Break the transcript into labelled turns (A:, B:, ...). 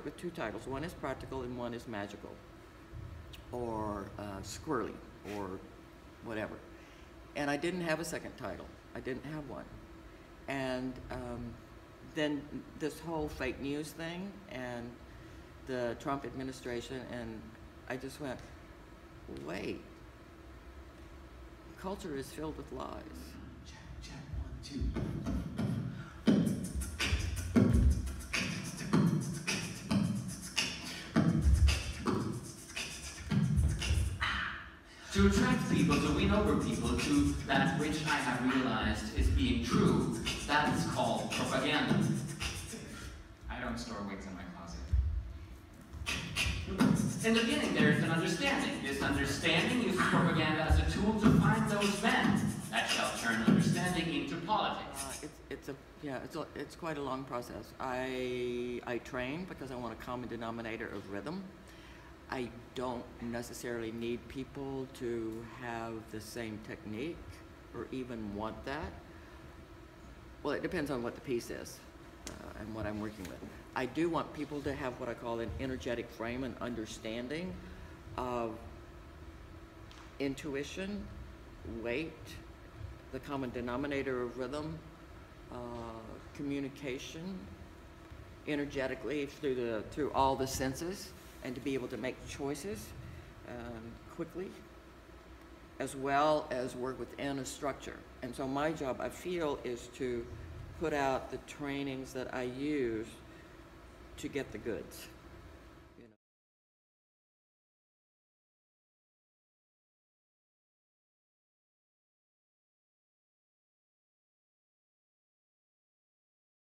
A: two titles. One is practical and one is magical, or uh, squirrely, or whatever. And I didn't have a second title. I didn't have one. And um, then this whole fake news thing and the Trump administration, and I just went, wait, culture is filled with lies.
B: Check, check, one, To attract people, to win over people to that which I have realized is being true, that is called propaganda.
C: I don't store wigs in my closet.
B: In the beginning, there is an understanding. This understanding uses propaganda as a tool to find those men that shall turn understanding into politics.
A: Uh, it's, it's a yeah it's a, it's quite a long process. I I train because I want a common denominator of rhythm. I don't necessarily need people to have the same technique or even want that. Well, it depends on what the piece is uh, and what I'm working with. I do want people to have what I call an energetic frame and understanding of intuition, weight, the common denominator of rhythm, uh, communication, energetically through the through all the senses, and to be able to make choices um, quickly, as well as work within a structure. And so my job, I feel, is to put out the trainings that I use to get the goods.